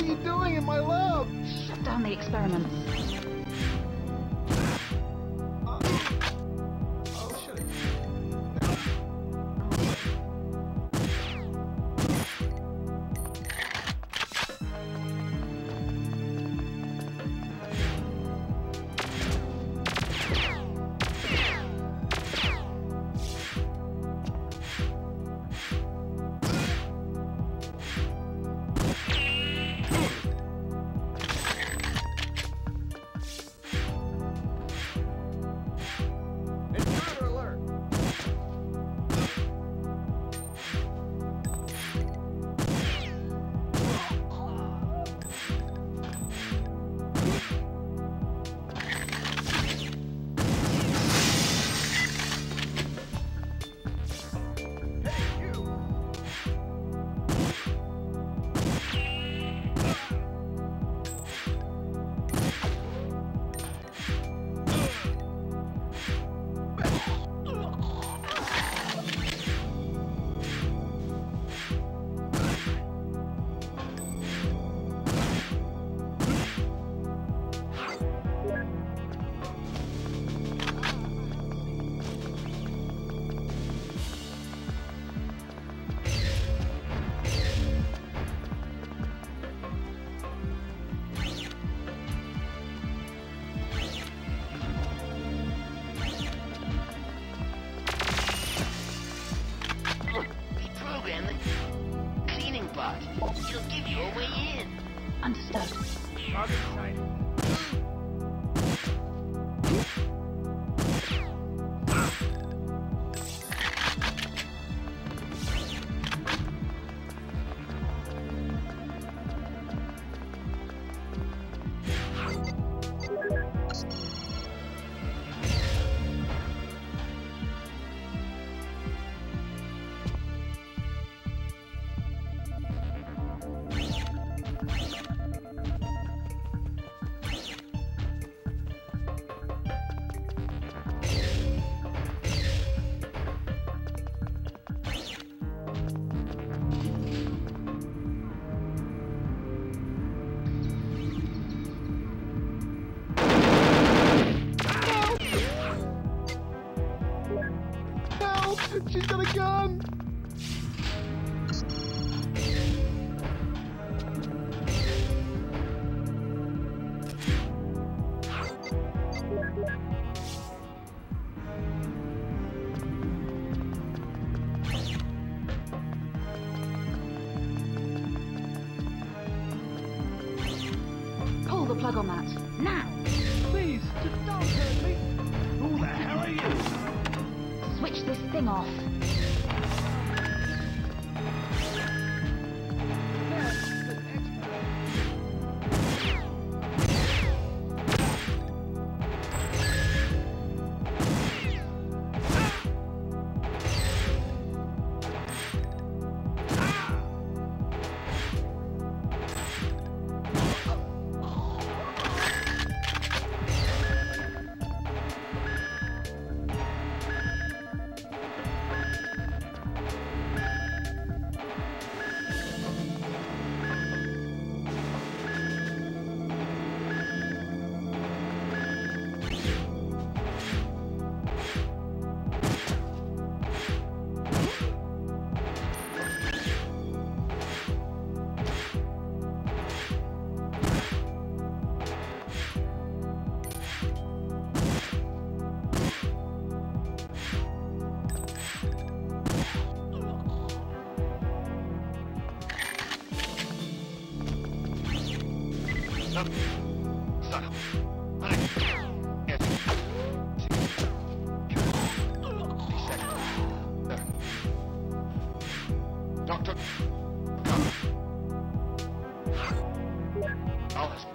Are you doing in my lab? Shut down the experiments. The cleaning bot. It'll give you a way in. Understood. The plug on that. Now! Please, just don't hurt me! Who the hell are you? Switch this thing off. Doctor, come. Alice,